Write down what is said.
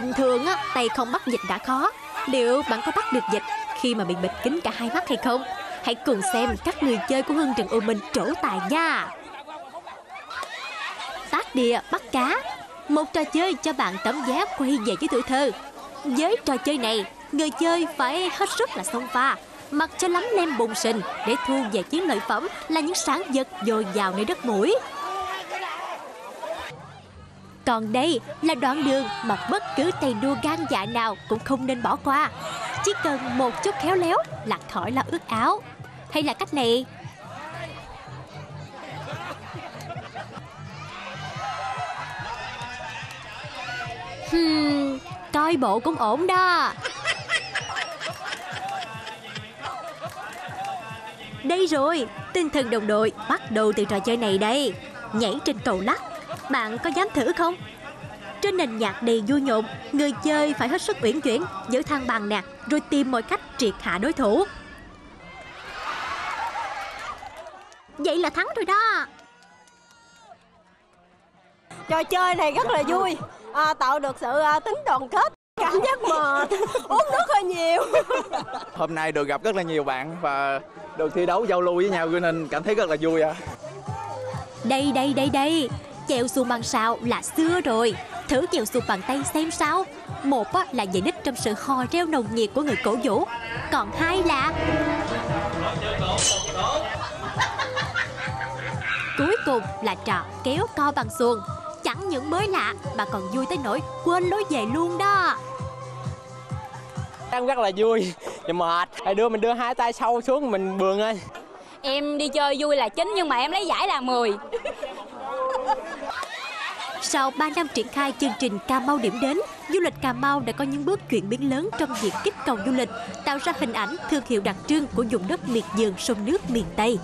bình thường á, tay không bắt dịch đã khó. Liệu bạn có bắt được dịch khi mà bị bịt kín cả hai mắt hay không? Hãy cùng xem các người chơi của Hương Trần U Minh trổ tài nha. Tác địa bắt cá Một trò chơi cho bạn tấm vé quay về với tuổi thơ Với trò chơi này Người chơi phải hết sức là xông pha Mặc cho lắm nem bùng sình Để thu về chiến lợi phẩm Là những sản vật dồi dào nơi đất mũi còn đây là đoạn đường mà bất cứ tay đua gan dạ nào cũng không nên bỏ qua. Chỉ cần một chút khéo léo là khỏi là ướt áo. Hay là cách này, Hmm, coi bộ cũng ổn đó Đây rồi, tinh thần đồng đội bắt đầu từ trò chơi này đây Nhảy trên cầu lắc bạn có dám thử không? Trên nền nhạc đầy vui nhộn Người chơi phải hết sức uyển chuyển Giữ thăng bằng nè Rồi tìm mọi cách triệt hạ đối thủ Vậy là thắng rồi đó Trò chơi này rất là vui à, Tạo được sự à, tính đoàn kết Cảm giác mệt Uống nước hơi nhiều Hôm nay được gặp rất là nhiều bạn và được thi đấu giao lưu với nhau cho nên cảm thấy rất là vui ạ. À. Đây đây đây đây Chèo xuồng bằng sào là xưa rồi. Thử chèo xuồng bằng tay xem sao. Một á, là giải đích trong sự hò reo nồng nhiệt của người cổ vũ. Còn hai là Cuối cùng là trò kéo co bằng xuồng. Chẳng những mới lạ mà còn vui tới nỗi quên lối về luôn đó. Em rất là vui nhưng mệt. Hai đứa mình đưa hai tay sâu xuống mình bường ơi Em đi chơi vui là chính nhưng mà em lấy giải là 10 sau 3 năm triển khai chương trình Cà Mau điểm đến, du lịch Cà Mau đã có những bước chuyển biến lớn trong việc kích cầu du lịch, tạo ra hình ảnh thương hiệu đặc trưng của vùng đất miệt vườn sông nước miền Tây.